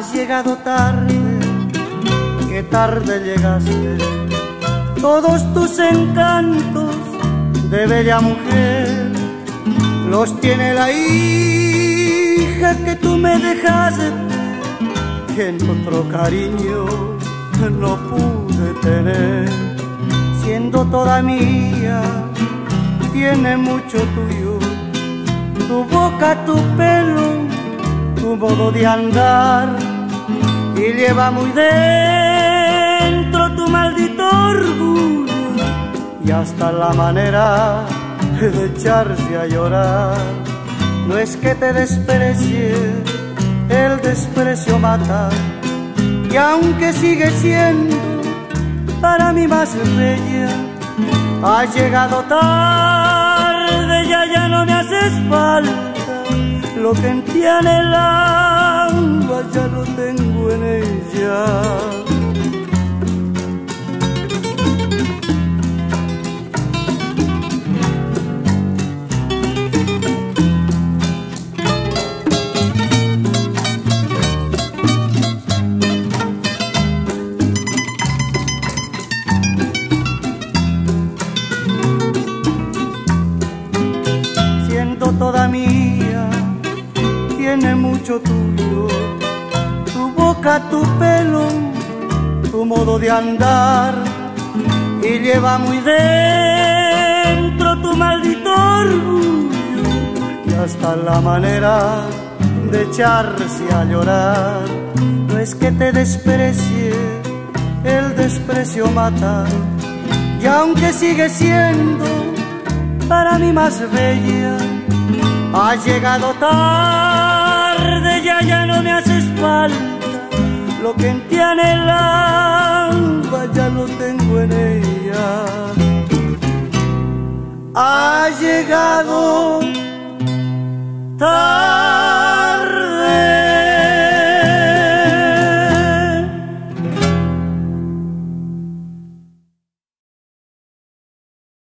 llegado tarde, qué tarde llegaste. Todos tus encantos de bella mujer los tiene la hija que tú me dejaste, que en otro cariño no pude tener. Siendo toda mía, tiene mucho tuyo, tu boca, tu pelo tu modo de andar y lleva muy dentro tu maldito orgullo y hasta la manera de echarse a llorar. No es que te desprecie, el desprecio mata y aunque sigue siendo para mí más bella, ha llegado tarde, ya ya no me haces falta lo que en ti ya lo tengo en ella. Siento toda mía tiene mucho tuyo, tu boca, tu pelo, tu modo de andar. Y lleva muy dentro tu maldito orgullo. Y hasta la manera de echarse a llorar. No es que te desprecie, el desprecio mata. Y aunque sigue siendo para mí más bella, Has llegado tarde, ya ya no me haces falta. Lo que en ti anhelaba ya lo tengo en ella. Has llegado tarde.